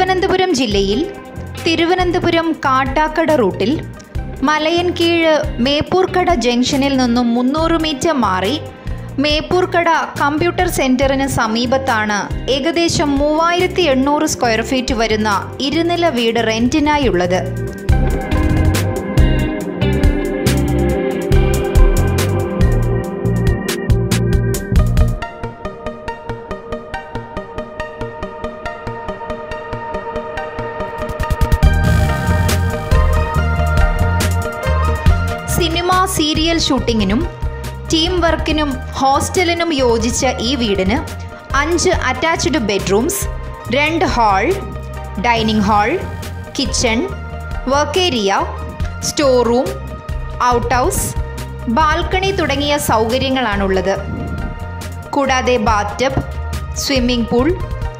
ജില്ലയിൽ തിരുവനന്തപുരം കാട്ടാക്കട റൂട്ടിൽ മലയൻകീഴ് മേപ്പൂർക്കട ജംഗ്ഷനിൽ നിന്നും മുന്നൂറ് മീറ്റർ മാറി മേപ്പൂർക്കട കമ്പ്യൂട്ടർ സെന്ററിന് സമീപത്താണ് ഏകദേശം മൂവായിരത്തി എണ്ണൂറ് സ്ക്വയർ ഫീറ്റ് വരുന്ന ഇരുനില വീട് റെന്റിനായുള്ളത്. സിനിമ സീരിയൽ ഷൂട്ടിങ്ങിനും ടീം വർക്കിനും ഹോസ്റ്റലിനും യോജിച്ച ഈ വീടിന് അഞ്ച് അറ്റാച്ച്ഡ് ബെഡ്റൂംസ് രണ്ട് hall dining hall kitchen work area store room outhouse balcony തുടങ്ങിയ സൗകര്യങ്ങളാണുള്ളത്. കൂടാതെ ബാത്ടബ് സ്വിമ്മിംഗ് പൂൾ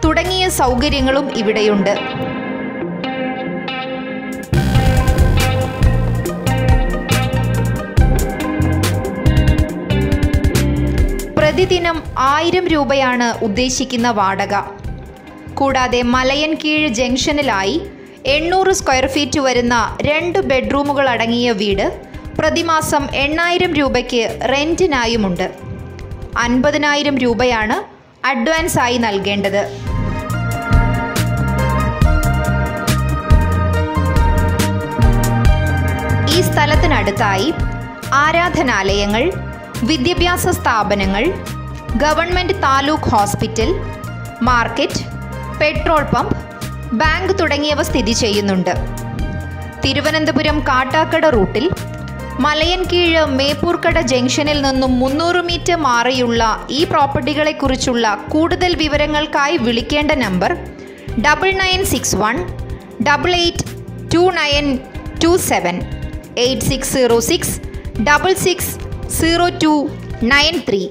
തുടങ്ങിയ സൗകര്യങ്ങളും ഇവിടെയുണ്ട്. പ്രതിദിനം ആയിരം രൂപയാണ് ഉദ്ദേശിക്കുന്ന വാടക. കൂടാതെ മലയൻ മലയൻകീഴ് ജംഗ്ഷനിലായി എണ്ണൂറ് സ്ക്വയർ ഫീറ്റ് വരുന്ന രണ്ട് ബെഡ്റൂമുകൾ അടങ്ങിയ വീട് പ്രതിമാസം എണ്ണായിരം രൂപയ്ക്ക് റെന്റിനായുമുണ്ട് അൻപതിനായിരം രൂപയാണ് അഡ്വാൻസ് ആയി നൽകേണ്ടത്. ഈ സ്ഥലത്തിനടുത്തായി ആരാധനാലയങ്ങൾ വിദ്യാഭ്യാസ സ്ഥാപനങ്ങൾ government taluk hospital market petrol pump bank തുടങ്ങിയവ സ്ഥിതി ചെയ്യുന്നുണ്ട്. തിരുവനന്തപുരം കാട്ടാക്കട റൂട്ടിൽ മലയൻകീഴ് മേപ്പൂർക്കട ജംഗ്ഷനിൽ നിന്നും മുന്നൂറ് മീറ്റർ മാറിയുള്ള ഈ പ്രോപ്പർട്ടികളെക്കുറിച്ചുള്ള കൂടുതൽ വിവരങ്ങൾക്കായി വിളിക്കേണ്ട number double nine six one double eight two nine two seven eight six zero six double six zero two nine three.